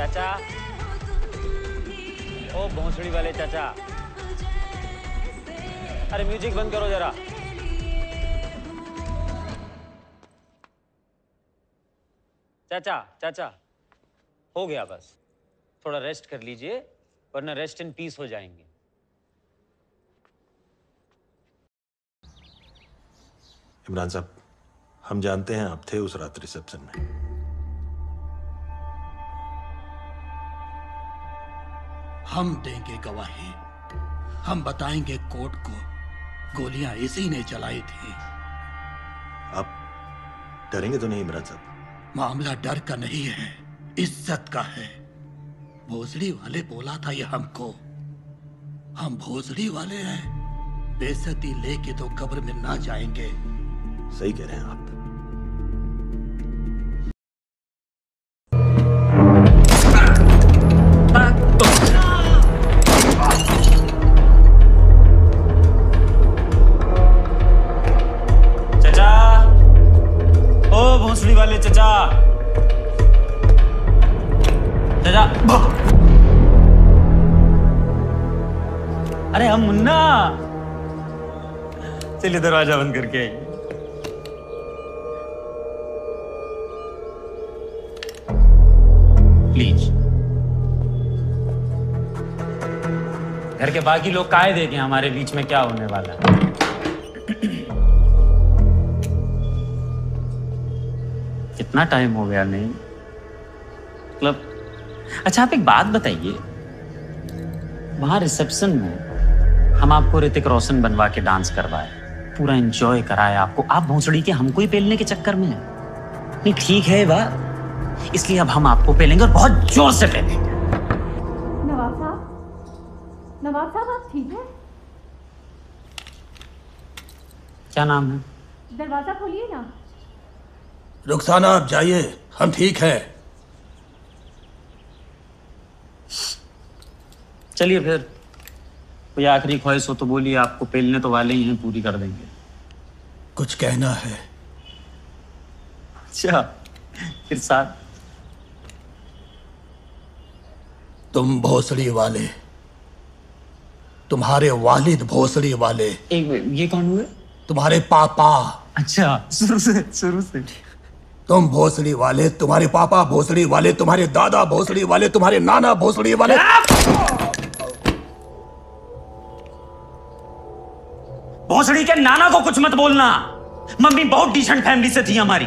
चाचा। ओ, भोंसड़ी वाले चाचा। अरे, म्यूज़िक बंद करो जरा। चाचा चाचा, हो गया बस। थोड़ा रेस्ट कर लीजिए, वरना रेस्ट इन पीस हो जाएँगे। इमरान साहब, हम जानते हैं आप थे उस रात रिसेप्शन में। हम देंगे गवाही। हम बताएँगे कोर्ट को गोलियाँ इसी ने चलाई थी। आप डरेंगे तो नहीं इमरान साहब। मामला डर का नहीं है इज़्ज़त का है। भोसड़ी वाले बोला था ये हमको। हम भोसड़ी वाले हैं। बेसती लेके तो कब्र में ना जाएँगे। सही कह रहे हैं आप। चचा। चचा। अरे हम मुन्ना। चलिए दरवाज़ा बंद करके। प्लीज़। घर के बाकी लोग काय देखें? हमारे बीच में क्या होने वाला है? कितना टाइम हो गया नहीं। मतलब अच्छा आप एक बात बताइए। वहाँ रिसेप्शन में हम आपको ऋतिक रोशन बनवा के डांस करवाए पूरा एंजॉय कराए आपको। आप भोंसड़ी के हमको ही पेलने के चक्कर में हैं। नहीं ठीक है बात इसलिए अब हम आपको पेलेंगे और बहुत ज़ोर से पेलेंगे। नवाब साहब नवाब साहब आप ठीक हैं? क्या नाम है? दरवाज़ा खोलिए ना। रुखसाना आप जाइए। हम ठीक हैं। चलिए फिर। कोई आखिरी ख्वाहिश हो तो बोलिए आपको पेलने तो वाले ही हैं पूरी कर देंगे। कुछ कहना है। अच्छा फिर साथ। तुम भोसड़ी वाले। तुम्हारे वालिद भोसड़ी वाले। एक ये कौन हुए? तुम्हारे पापा। अच्छा शुरू से शुरू से। तुम भोसड़ी वाले, तुम्हारे पापा भोसड़ी वाले, तुम्हारे दादा भोसड़ी वाले, तुम्हारे नाना भोसड़ी वाले। भोसड़ी के नाना को कुछ मत बोलना। मम्मी बहुत डिसेंट फैमिली से थी हमारी।